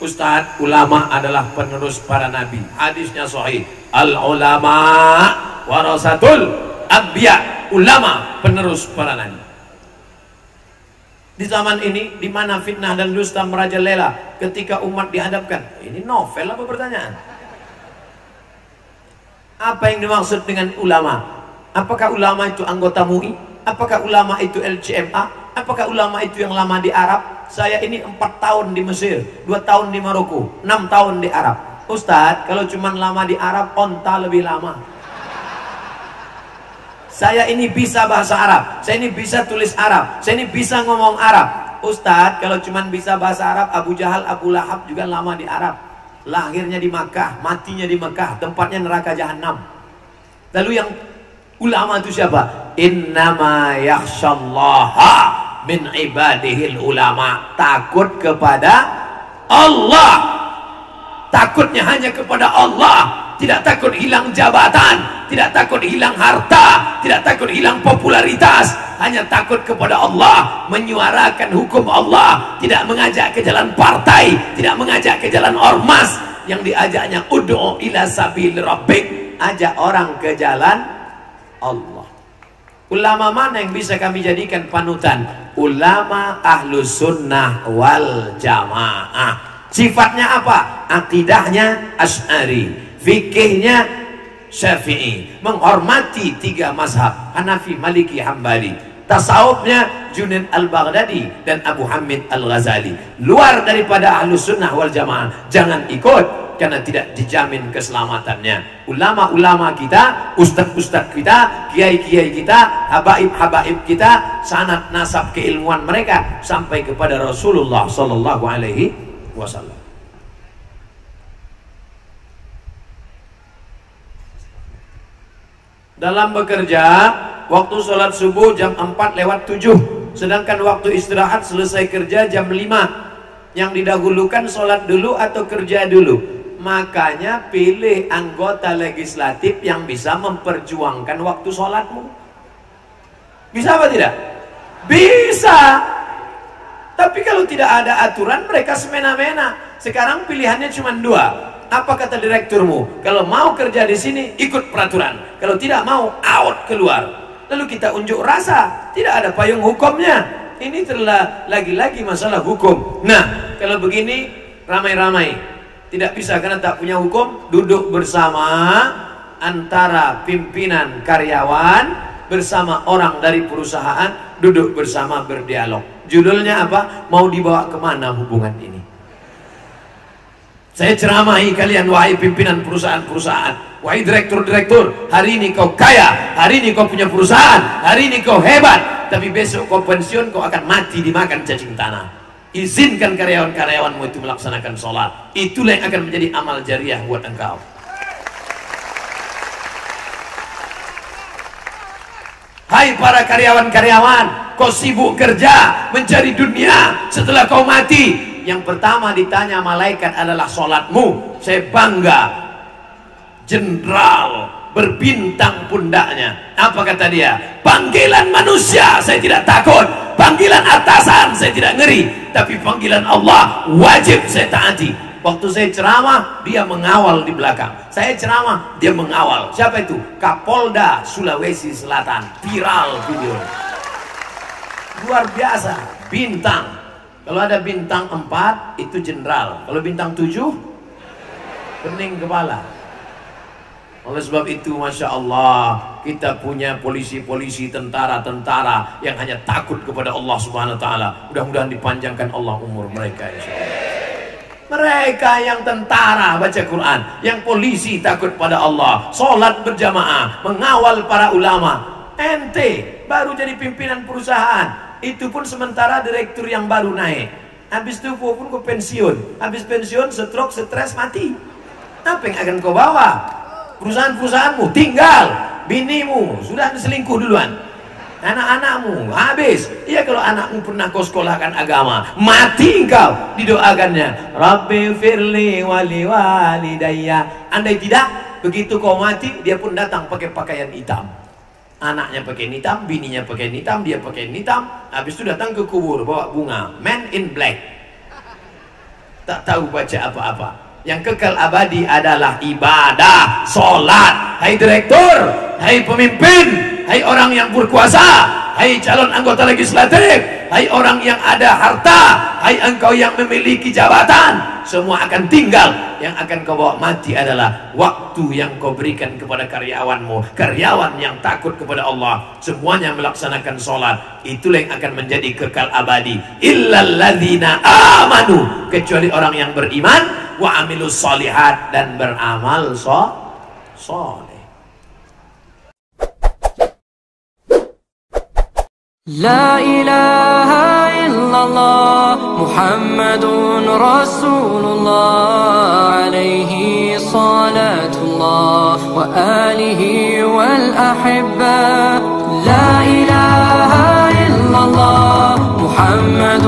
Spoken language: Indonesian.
Ustadz, ulama adalah penerus para nabi. Hadisnya sahih. Al ulama warasatul abya. Ulama penerus para nabi. Di zaman ini, di mana fitnah dan dusta merajalela ketika umat dihadapkan. Ini novel apa pertanyaan? Apa yang dimaksud dengan ulama? Apakah ulama itu anggota MUI? Apakah ulama itu LCMA? Apakah ulama itu yang lama di Arab? Saya ini empat tahun di Mesir, dua tahun di Maroko, enam tahun di Arab. Ustadz, kalau cuma lama di Arab, onta lebih lama. Saya ini bisa bahasa Arab, saya ini bisa tulis Arab, saya ini bisa ngomong Arab. Ustadz, kalau cuma bisa bahasa Arab, Abu Jahal, Abu Lahab juga lama di Arab. Lahirnya di Makkah, matinya di Makkah, tempatnya neraka jahanam. Lalu yang ulama itu siapa? Innama yakhshallaha min ibadihil ulama. Takut kepada Allah. Takutnya hanya kepada Allah. Tidak takut hilang jabatan. Tidak takut hilang harta. Tidak takut hilang popularitas. Hanya takut kepada Allah. Menyuarakan hukum Allah. Tidak mengajak ke jalan partai. Tidak mengajak ke jalan ormas. Yang diajaknya ud'u ila sabil rabbik. Ajak orang ke jalan Allah ulama mana yang bisa kami jadikan panutan? Ulama ahlu sunnah wal jamaah. Sifatnya apa? akidahnya as'ari fikihnya syafi'i. Menghormati tiga mazhab Hanafi, Maliki, Hambali. Tasawufnya Junaid al-Baghdadi dan Abu Hamid al-Ghazali. Luar daripada ahlu sunnah wal jamaah. Jangan ikut karena tidak dijamin keselamatannya. Ulama-ulama kita ustadz-ustadz kita kiai-kiai kita habaib-habaib kita sanat nasab keilmuan mereka sampai kepada Rasulullah sallallahu alaihi wasallam. Dalam bekerja waktu sholat subuh jam 4 lewat 7 sedangkan waktu istirahat selesai kerja jam 5 yang didahulukan sholat dulu atau kerja dulu Makanya pilih anggota legislatif yang bisa memperjuangkan waktu sholatmu. Bisa apa tidak? Bisa. Tapi kalau tidak ada aturan, mereka semena-mena. Sekarang pilihannya cuma dua. Apa kata direkturmu? Kalau mau kerja di sini, ikut peraturan. Kalau tidak mau, out keluar. Lalu kita unjuk rasa. Tidak ada payung hukumnya. Ini telah lagi-lagi masalah hukum. Nah, kalau begini, ramai-ramai tidak bisa karena tak punya hukum. Duduk bersama antara pimpinan karyawan bersama orang dari perusahaan duduk bersama berdialog. Judulnya apa? Mau dibawa ke mana hubungan ini? Saya ceramahi kalian wahai pimpinan perusahaan-perusahaan. Wahai direktur-direktur hari ini kau kaya hari ini kau punya perusahaan hari ini kau hebat. Tapi besok kau pensiun kau akan mati dimakan cacing tanah Izinkan karyawan-karyawanmu itu melaksanakan sholat. Itulah yang akan menjadi amal jariah buat engkau. Hai para karyawan-karyawan, kau sibuk kerja, mencari dunia setelah kau mati. Yang pertama ditanya malaikat adalah sholatmu. Saya bangga. Jenderal berbintang pundaknya. Apa kata dia? Panggilan manusia saya tidak takut. Panggilan atasan saya tidak ngeri. Tapi panggilan Allah wajib saya taati. Waktu saya ceramah, dia mengawal di belakang. Saya ceramah, dia mengawal. Siapa itu? Kapolda Sulawesi Selatan. Viral video. Luar biasa. Bintang. Kalau ada bintang 4, itu jenderal. Kalau bintang 7, pening kepala. Oleh sebab itu Masya Allah Kita punya polisi-polisi tentara-tentara Yang hanya takut kepada Allah Subhanahu Wa Taala. Mudah-mudahan dipanjangkan Allah umur mereka insya Allah. Mereka yang tentara baca Quran Yang polisi takut pada Allah Sholat berjamaah Mengawal para ulama Ente baru jadi pimpinan perusahaan Itu pun sementara direktur yang baru naik Habis itu pun ke pensiun Habis pensiun stroke, stres, mati Apa yang akan kau bawa? Perusahaan-perusahaanmu tinggal binimu. Sudah selingkuh duluan. Anak-anakmu habis. Iya kalau anakmu pernah kau sekolahkan agama mati engkau didoakannya. Rabbi firli wali walidayya. Andai tidak begitu kau mati dia pun datang pakai pakaian hitam. Anaknya pakai hitam bininya pakai hitam dia pakai hitam. Habis itu datang ke kubur bawa bunga. Man in black. Tak tahu baca apa-apa yang kekal abadi adalah ibadah solat hai direktur hai pemimpin hai orang yang berkuasa hai calon anggota legislatif, hai orang yang ada harta, hai engkau yang memiliki jabatan, semua akan tinggal. Yang akan kau bawa mati adalah waktu yang kau berikan kepada karyawanmu, karyawan yang takut kepada Allah, semuanya melaksanakan sholat. Itulah yang akan menjadi kekal abadi. Illalladzina amanu, kecuali orang yang beriman, wa amilus solihat dan beramal so, soleh. لا إله إلا الله محمد رسول الله عليه صلاة الله وآله والأحبة لا إله إلا الله محمد